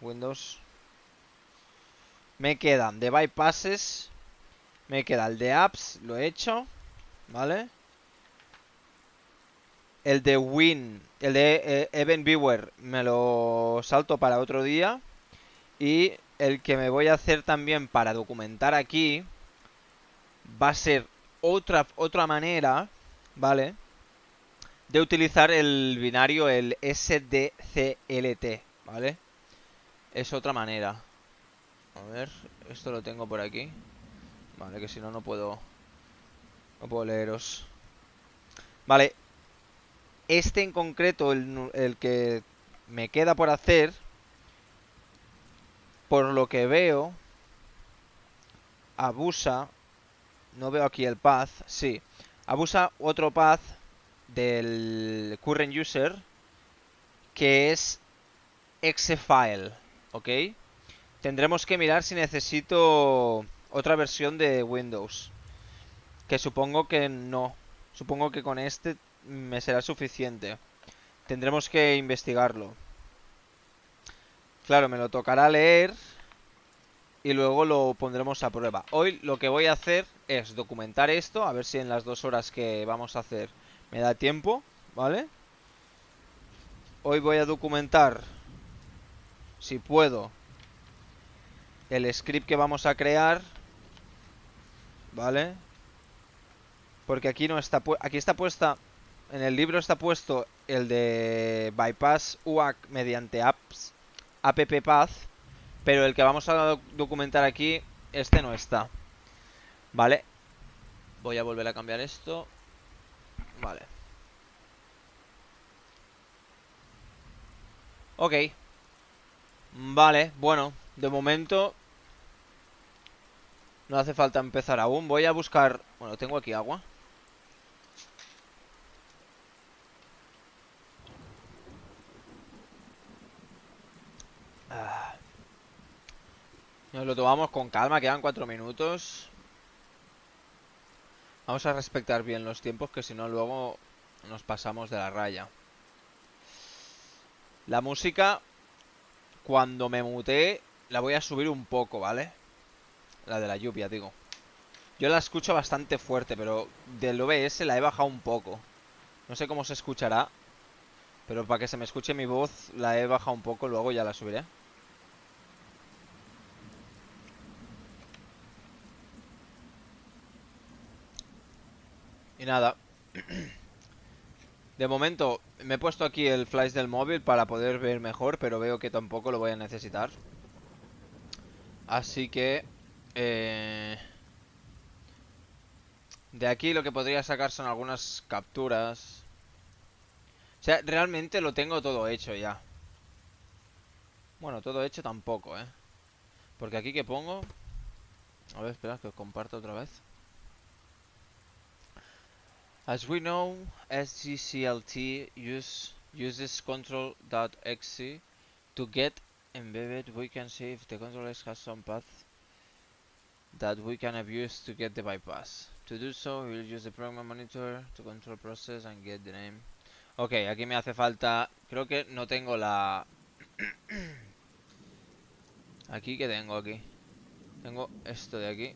Windows. Me quedan de bypasses. Me queda el de apps, lo he hecho. ¿Vale? El de Win, el de eh, Event Viewer, me lo salto para otro día. Y el que me voy a hacer también para documentar aquí va a ser otra, otra manera, ¿vale? De utilizar el binario, el SDCLT, ¿vale? Es otra manera. A ver, esto lo tengo por aquí. Vale, que si no, no puedo... No puedo leeros. Vale. Este en concreto, el, el que me queda por hacer... Por lo que veo... Abusa... No veo aquí el path. Sí. Abusa otro path del current user que es exefile, ¿ok? Tendremos que mirar si necesito otra versión de Windows. Que supongo que no. Supongo que con este me será suficiente. Tendremos que investigarlo. Claro, me lo tocará leer y luego lo pondremos a prueba. Hoy lo que voy a hacer es documentar esto, a ver si en las dos horas que vamos a hacer me da tiempo, ¿vale? Hoy voy a documentar, si puedo, el script que vamos a crear, ¿vale? Porque aquí no está, aquí está puesta, en el libro está puesto el de bypass UAC mediante apps, app pero el que vamos a documentar aquí, este no está. Vale. Voy a volver a cambiar esto. Vale. Ok. Vale, bueno, de momento no hace falta empezar aún. Voy a buscar... Bueno, tengo aquí agua. Ah. Nos lo tomamos con calma, quedan cuatro minutos. Vamos a respetar bien los tiempos, que si no luego nos pasamos de la raya. La música, cuando me mutee, la voy a subir un poco, ¿vale? La de la lluvia, digo. Yo la escucho bastante fuerte, pero del OBS la he bajado un poco. No sé cómo se escuchará, pero para que se me escuche mi voz la he bajado un poco, luego ya la subiré. Y nada. De momento me he puesto aquí el flash del móvil para poder ver mejor, pero veo que tampoco lo voy a necesitar. Así que... Eh, de aquí lo que podría sacar son algunas capturas. O sea, realmente lo tengo todo hecho ya. Bueno, todo hecho tampoco, ¿eh? Porque aquí que pongo... A ver, espera, que os comparto otra vez. As we know, SGCLT use, uses control.exe to get embedded. We can see if the controller has some path that we can abuse to get the bypass. To do so, we'll use the program monitor to control process and get the name. Ok, aquí me hace falta... Creo que no tengo la... aquí, que tengo aquí? Tengo esto de aquí.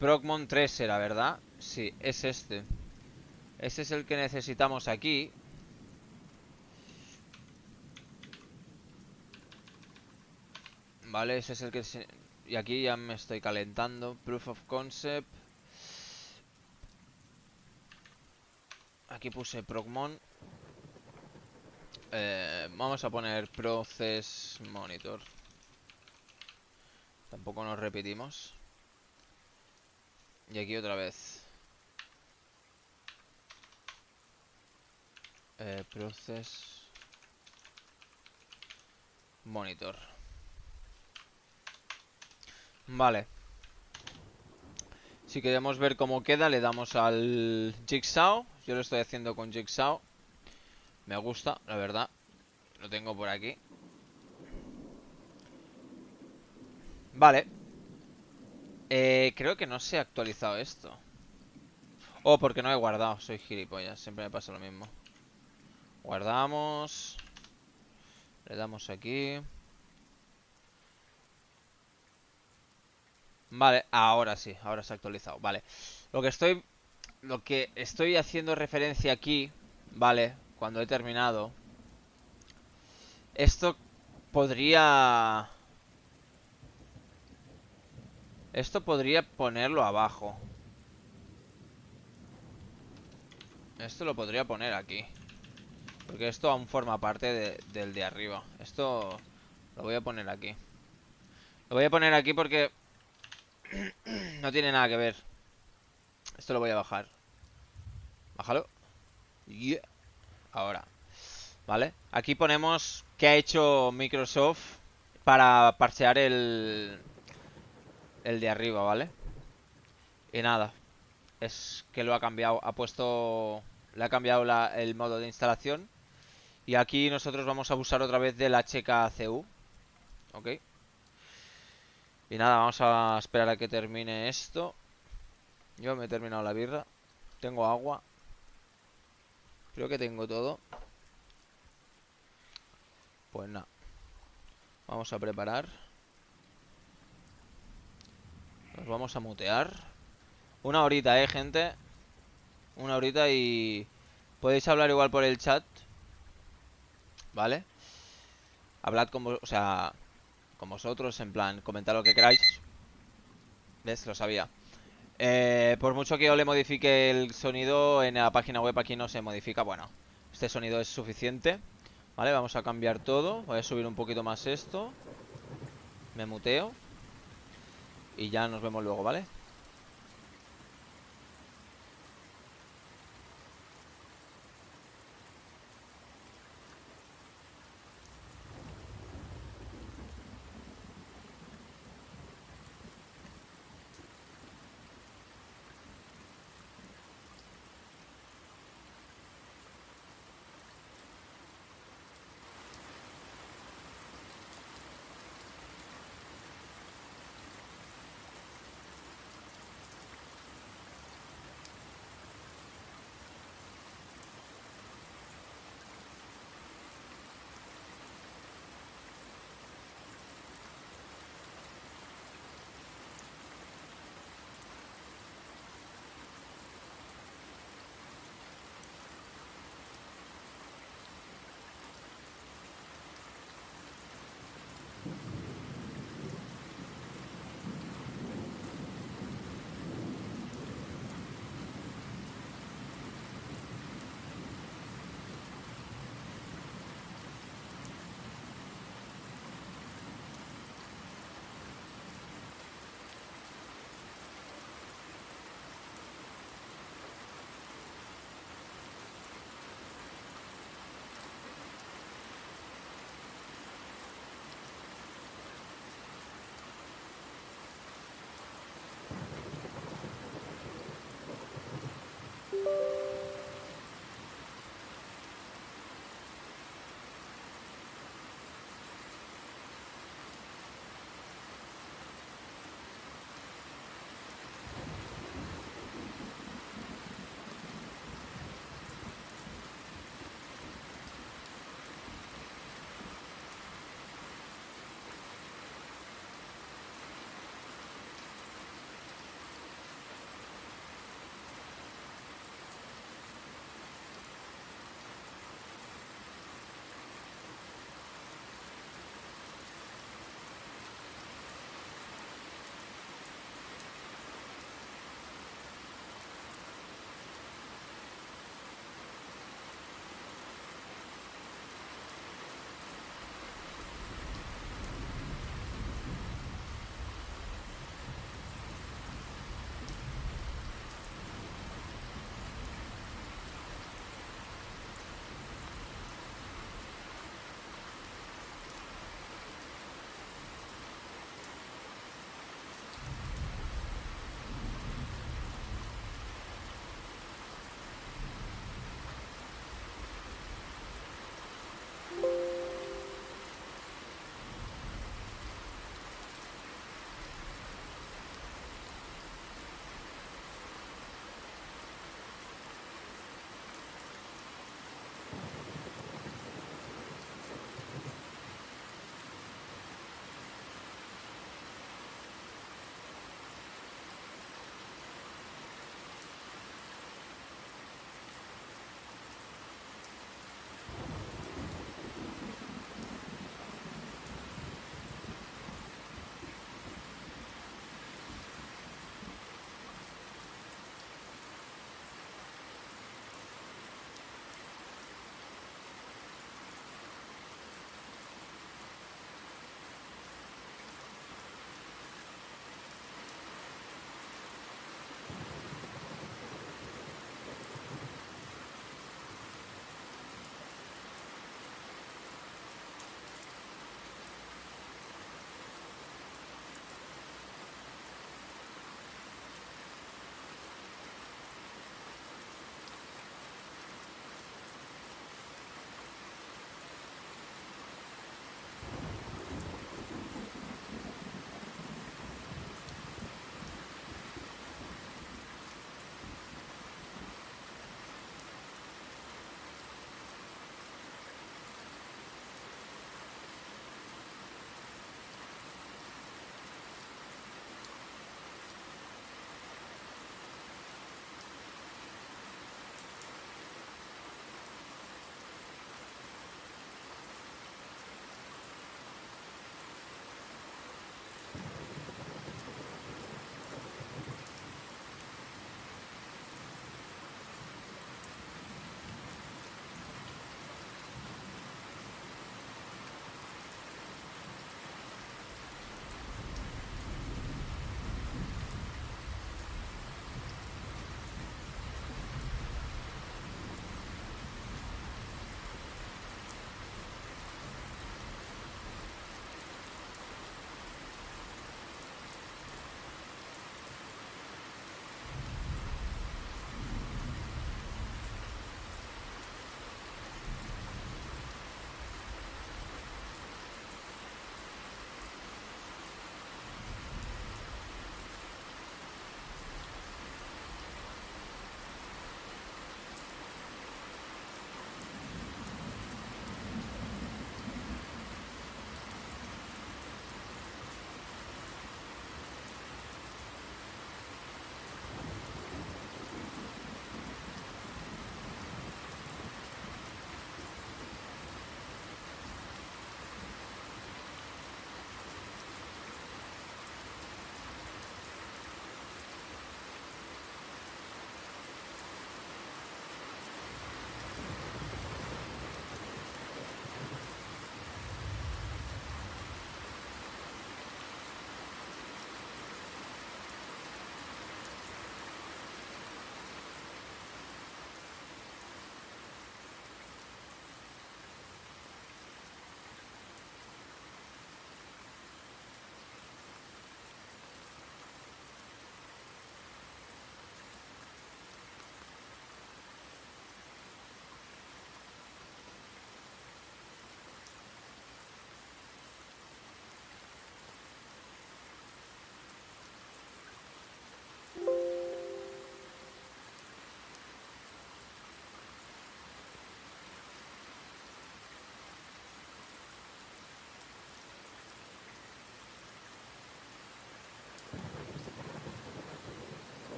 Procmon 3 era, ¿verdad? Sí, es este. Ese es el que necesitamos aquí. Vale, ese es el que... Y aquí ya me estoy calentando. Proof of concept. Aquí puse Procmon. Eh, vamos a poner Process Monitor. Tampoco nos repetimos. Y aquí otra vez. Eh, process Monitor. Vale. Si queremos ver cómo queda, le damos al Jigsaw. Yo lo estoy haciendo con Jigsaw. Me gusta, la verdad. Lo tengo por aquí. Vale. Eh, creo que no se ha actualizado esto. Oh, porque no he guardado. Soy gilipollas. Siempre me pasa lo mismo. Guardamos. Le damos aquí. Vale, ahora sí, ahora se ha actualizado. Vale. Lo que estoy lo que estoy haciendo referencia aquí, vale, cuando he terminado. Esto podría esto podría ponerlo abajo. Esto lo podría poner aquí. Porque esto aún forma parte del de arriba. Esto lo voy a poner aquí. Lo voy a poner aquí porque no tiene nada que ver. Esto lo voy a bajar. Bájalo. Ahora. ¿Vale? Aquí ponemos qué ha hecho Microsoft para parchear el, el de arriba, ¿vale? Y nada. Es que lo ha cambiado. Ha puesto... Le ha cambiado el modo de instalación. Y aquí nosotros vamos a usar otra vez del HKCU. Ok. Y nada, vamos a esperar a que termine esto. Yo me he terminado la birra. Tengo agua. Creo que tengo todo. Pues nada. Vamos a preparar. Nos vamos a mutear. Una horita, eh, gente. Una horita y... Podéis hablar igual por el chat. ¿Vale? Hablad con o sea, con vosotros, en plan, comentar lo que queráis. ¿Ves? Lo sabía. Eh, por mucho que yo le modifique el sonido en la página web aquí no se modifica. Bueno, este sonido es suficiente. Vale, vamos a cambiar todo. Voy a subir un poquito más esto. Me muteo. Y ya nos vemos luego, ¿vale?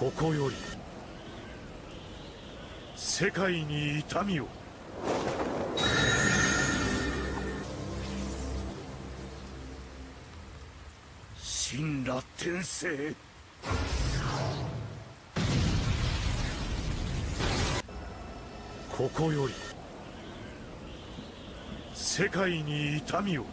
ここより世界に痛みを。神羅転生。ここより世界に痛みを。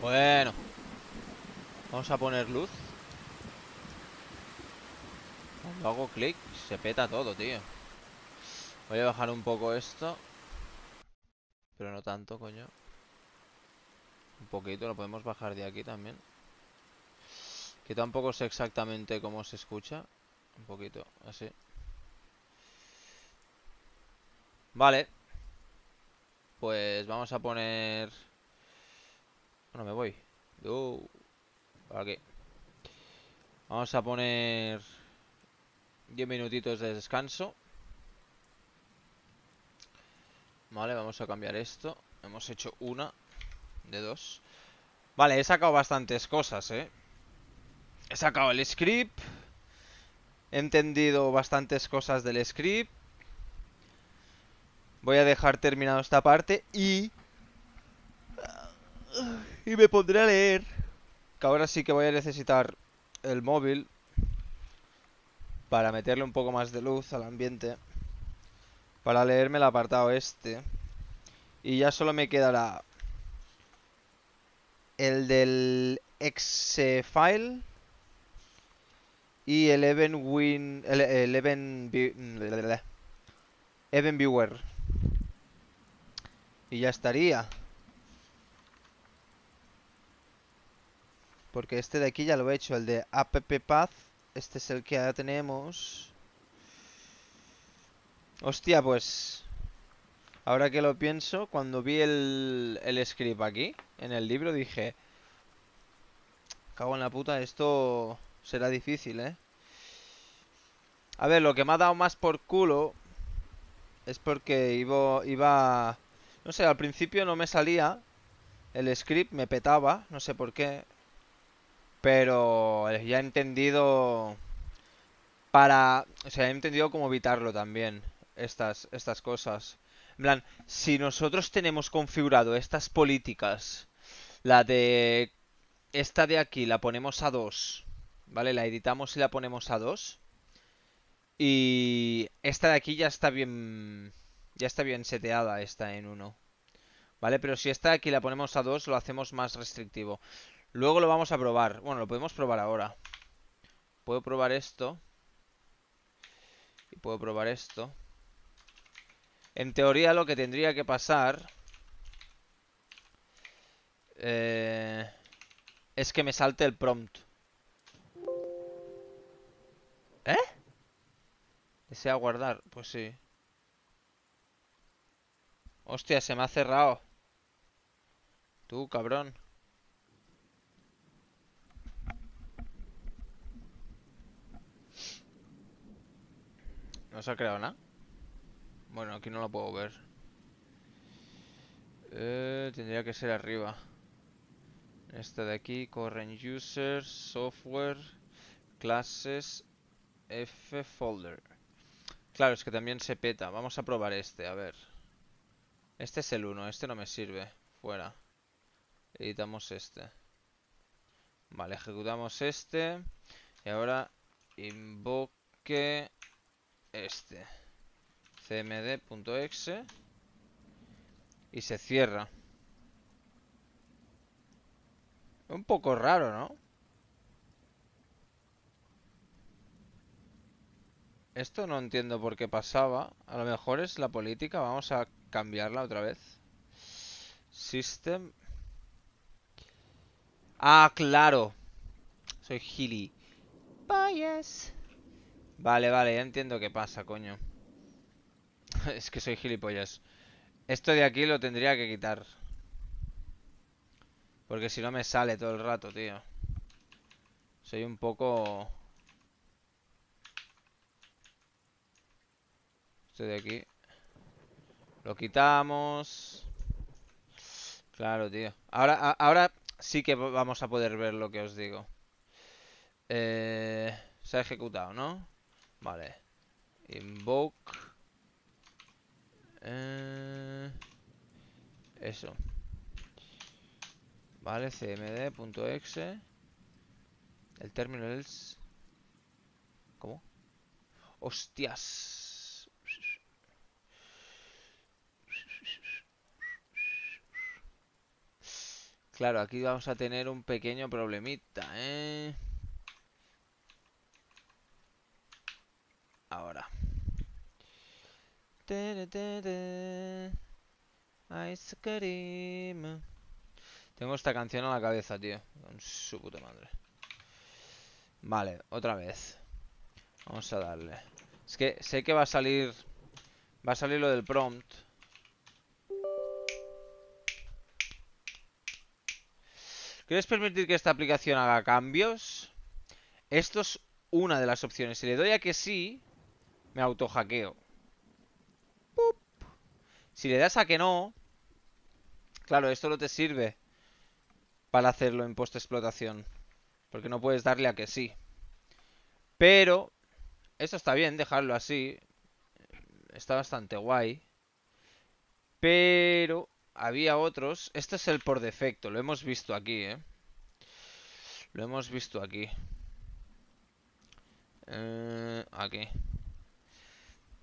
Bueno. Vamos a poner luz. Cuando hago clic, se peta todo, tío. Voy a bajar un poco esto. Pero no tanto, coño. Un poquito, lo podemos bajar de aquí también. Que tampoco sé exactamente cómo se escucha. Un poquito, así. Vale. Pues vamos a poner... Bueno, me voy. Uh, aquí. Vamos a poner 10 minutitos de descanso. Vale, vamos a cambiar esto. Hemos hecho una de dos. Vale, he sacado bastantes cosas, ¿eh? He sacado el script. He entendido bastantes cosas del script. Voy a dejar terminado esta parte y... Y me pondré a leer. Que ahora sí que voy a necesitar el móvil. Para meterle un poco más de luz al ambiente. Para leerme el apartado este. Y ya solo me quedará... El del exe file y el Event Win. El, el. Event Viewer. Y ya estaría. Porque este de aquí ya lo he hecho, el de AppPath. Este es el que ya tenemos. Hostia, pues... Ahora que lo pienso, cuando vi el, el script aquí, en el libro, dije... Cago en la puta, esto será difícil, ¿eh? A ver, lo que me ha dado más por culo es porque iba, iba... No sé, al principio no me salía el script, me petaba, no sé por qué. Pero ya he entendido para... O sea, he entendido cómo evitarlo también, estas, estas cosas. En plan, si nosotros tenemos configurado estas políticas, la de... Esta de aquí la ponemos a 2, ¿vale? La editamos y la ponemos a 2. Y esta de aquí ya está bien... Ya está bien seteada esta en 1. ¿Vale? Pero si esta de aquí la ponemos a 2, lo hacemos más restrictivo. Luego lo vamos a probar. Bueno, lo podemos probar ahora. Puedo probar esto. Y puedo probar esto. En teoría lo que tendría que pasar... Eh, es que me salte el prompt. ¿Eh? ¿Desea guardar? Pues sí. Hostia, se me ha cerrado. Tú, cabrón. ¿No se ha creado nada? Bueno, aquí no lo puedo ver. Eh, tendría que ser arriba. Esta de aquí, corren users, software, clases, F folder. Claro, es que también se peta. Vamos a probar este, a ver. Este es el 1, este no me sirve. Fuera. Editamos este. Vale, ejecutamos este. Y ahora invoque este. cmd.exe. Y se cierra. Un poco raro, ¿no? Esto no entiendo por qué pasaba. A lo mejor es la política. Vamos a cambiarla otra vez. System. Ah, claro. Soy gili. Vale, vale, ya entiendo qué pasa, coño. es que soy gilipollas. Esto de aquí lo tendría que quitar. Porque si no me sale todo el rato, tío. Soy un poco... de aquí. Lo quitamos. Claro, tío. Ahora, ahora sí que vamos a poder ver lo que os digo. Eh, se ha ejecutado, ¿no? Vale. Invoke. Eh, eso. Vale, cmd.exe. El término es... ¿Cómo? ¡Hostias! Claro, aquí vamos a tener un pequeño problemita, ¿eh? Ahora. Ice cream. Tengo esta canción a la cabeza, tío. Con su puta madre. Vale, otra vez. Vamos a darle. Es que sé que va a salir... Va a salir lo del prompt. ¿Quieres permitir que esta aplicación haga cambios? Esto es una de las opciones. Si le doy a que sí, me autohackeo. Si le das a que no, claro, esto no te sirve para hacerlo en post-explotación. Porque no puedes darle a que sí. Pero, eso está bien, dejarlo así. Está bastante guay. Pero había otros. Este es el por defecto, lo hemos visto aquí, ¿eh? Lo hemos visto aquí. Eh, aquí.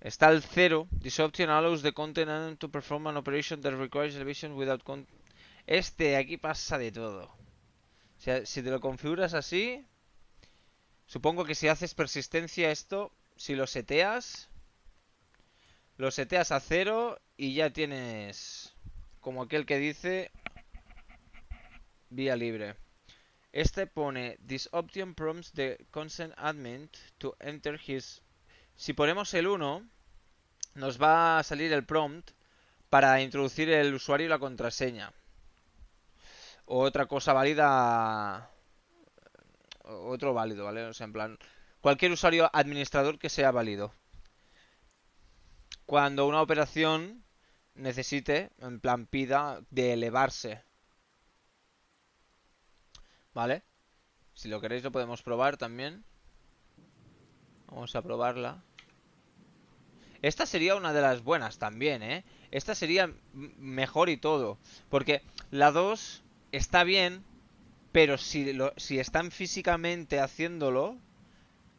Está el 0. This option allows the content to perform an operation that requires television without content. Este aquí pasa de todo. O sea, si te lo configuras así... Supongo que si haces persistencia esto, si lo seteas... Lo seteas a cero y ya tienes como aquel que dice vía libre. Este pone This option prompts the consent admin to enter his. Si ponemos el 1, nos va a salir el prompt para introducir el usuario y la contraseña. O otra cosa válida. Otro válido, ¿vale? O sea, en plan. Cualquier usuario administrador que sea válido. Cuando una operación necesite, en plan pida, de elevarse. ¿Vale? Si lo queréis lo podemos probar también. Vamos a probarla. Esta sería una de las buenas también, ¿eh? Esta sería mejor y todo. Porque la 2 está bien, pero si, lo, si están físicamente haciéndolo,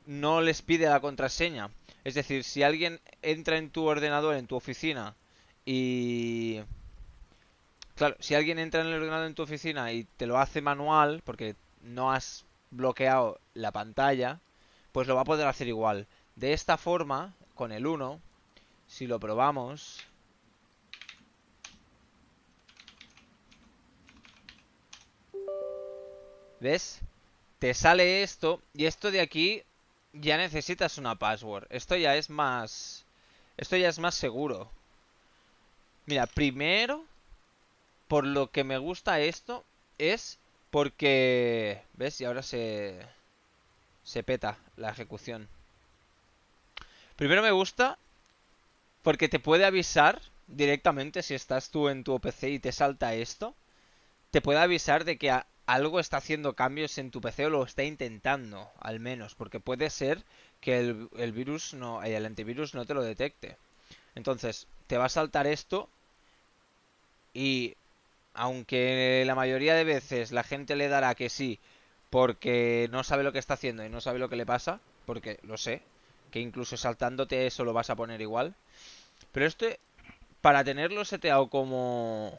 no les pide la contraseña. Es decir, si alguien entra en tu ordenador, en tu oficina, y... Claro, si alguien entra en el ordenador en tu oficina y te lo hace manual, porque no has bloqueado la pantalla, pues lo va a poder hacer igual. De esta forma, con el 1, si lo probamos... ¿Ves? Te sale esto y esto de aquí ya necesitas una password. Esto ya es más... Esto ya es más seguro. Mira, primero, por lo que me gusta esto, es porque... ¿Ves? Y ahora se... Se peta la ejecución. Primero me gusta porque te puede avisar directamente si estás tú en tu PC y te salta esto. Te puede avisar de que algo está haciendo cambios en tu PC o lo está intentando, al menos. Porque puede ser que el, el virus no, el antivirus no te lo detecte. Entonces, te va a saltar esto y aunque la mayoría de veces la gente le dará que sí porque no sabe lo que está haciendo y no sabe lo que le pasa, porque lo sé, que incluso saltándote eso lo vas a poner igual. Pero este, para tenerlo seteado como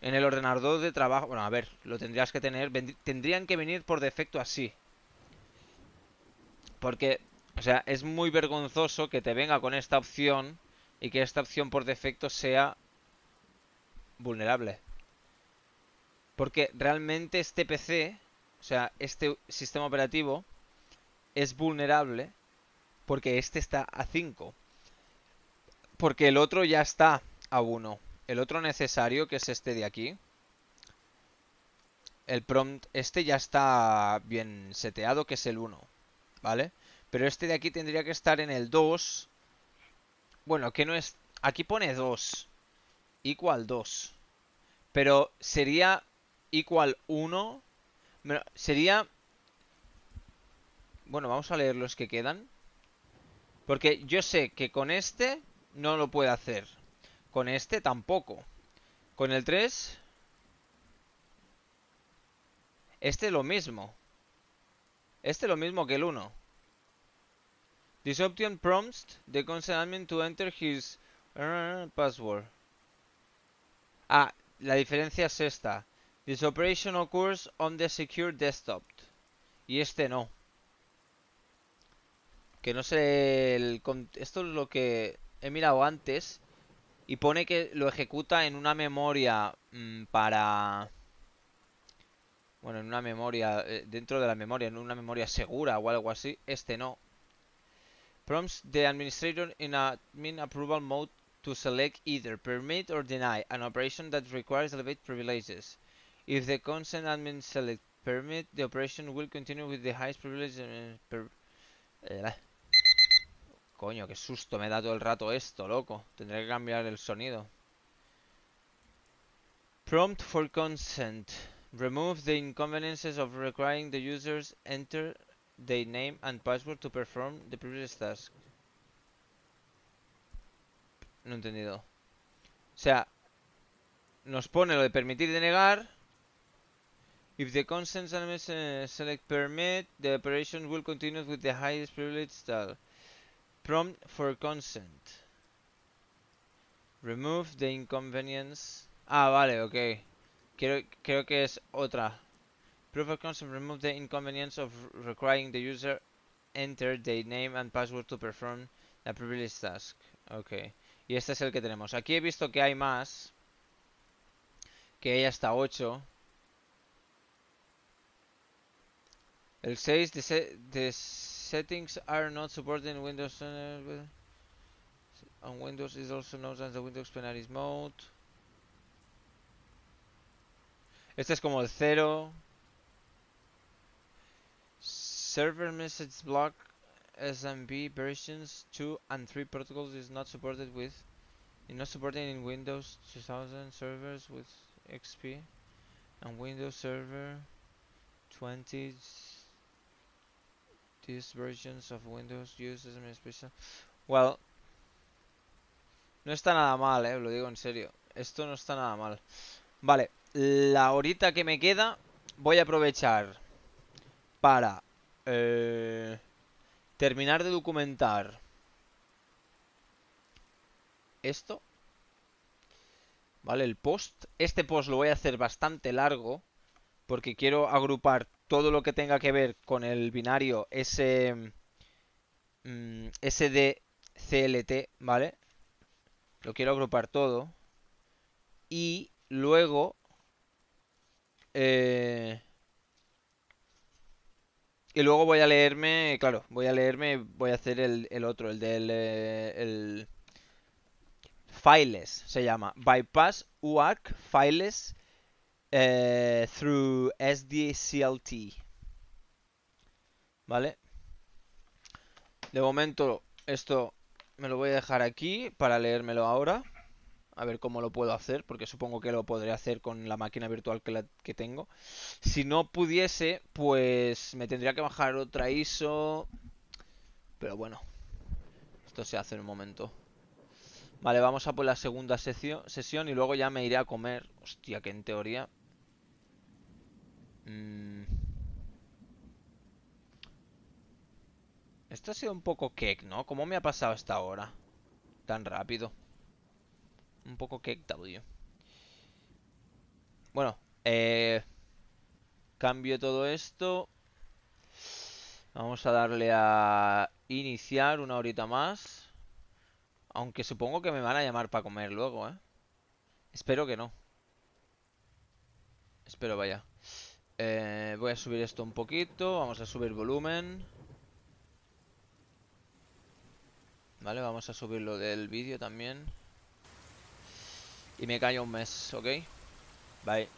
en el ordenador de trabajo, bueno, a ver, lo tendrías que tener, tendrían que venir por defecto así. Porque, o sea, es muy vergonzoso que te venga con esta opción y que esta opción por defecto sea vulnerable. Porque realmente este PC, o sea, este sistema operativo es vulnerable porque este está a 5. Porque el otro ya está a 1. El otro necesario, que es este de aquí. El prompt, este ya está bien seteado, que es el 1. ¿Vale? Pero este de aquí tendría que estar en el 2. Bueno, que no es... Aquí pone 2 equal 2. Pero sería equal 1. Sería... Bueno, vamos a leer los que quedan. Porque yo sé que con este no lo puede hacer. Con este tampoco. Con el 3... Este lo mismo. Este lo mismo que el 1. This option prompts the consent to enter his uh, password. Ah, la diferencia es esta. This operation occurs on the secure desktop. Y este no. Que no sé... El, esto es lo que he mirado antes. Y pone que lo ejecuta en una memoria mmm, para... Bueno, en una memoria... Eh, dentro de la memoria, en una memoria segura o algo así. Este no. Prompts the administrator in admin approval mode to select either permit or deny an operation that requires elevated privileges. If the consent admin select permit, the operation will continue with the highest privilege. Per eh, Coño, qué susto me da todo el rato esto, loco. Tendré que cambiar el sonido. Prompt for consent. Remove the inconveniences of requiring the users enter their name and password to perform the previous task. No entendido. O sea, nos pone lo de permitir denegar. If the consent elements uh, select permit, the operation will continue with the highest privilege style. Prompt for consent. Remove the inconvenience. Ah, vale, ok. Creo, creo que es otra. Proof of consent remove the inconvenience of requiring the user enter their name and password to perform the privileged task. Ok. Y este es el que tenemos. Aquí he visto que hay más. Que hay hasta 8. El 6, the, se the settings are not supported in Windows. Uh, on Windows is also known as the Windows Penaris mode. Este es como el 0. Server message block SMB versions 2 and 3 protocols is not supported with is not supported in Windows 2000 servers with XP and Windows Server 20 these versions of Windows use special well no está nada mal, eh, lo digo en serio esto no está nada mal vale, la horita que me queda voy a aprovechar para eh, terminar de documentar esto. Vale, el post. Este post lo voy a hacer bastante largo porque quiero agrupar todo lo que tenga que ver con el binario S, mm, SDCLT, ¿vale? Lo quiero agrupar todo. Y luego... Eh, y luego voy a leerme, claro, voy a leerme, voy a hacer el, otro, el del eh, el Files, se llama. Bypass UARC Files eh, through SDCLT. ¿Vale? De momento esto me lo voy a dejar aquí para leérmelo ahora. A ver cómo lo puedo hacer, porque supongo que lo podré hacer con la máquina virtual que, que tengo. Si no pudiese, pues me tendría que bajar otra ISO. Pero bueno, esto se hace en un momento. Vale, vamos a por la segunda sesión y luego ya me iré a comer. Hostia, que en teoría... Mm. Esto ha sido un poco cake, ¿no? ¿Cómo me ha pasado esta hora? Tan rápido. Un poco cake W. Bueno, eh, cambio todo esto. Vamos a darle a iniciar una horita más. Aunque supongo que me van a llamar para comer luego, ¿eh? Espero que no. Espero vaya. Eh, voy a subir esto un poquito. Vamos a subir volumen. Vale, vamos a subir lo del vídeo también. Y me callo un mes, ¿ok? Bye.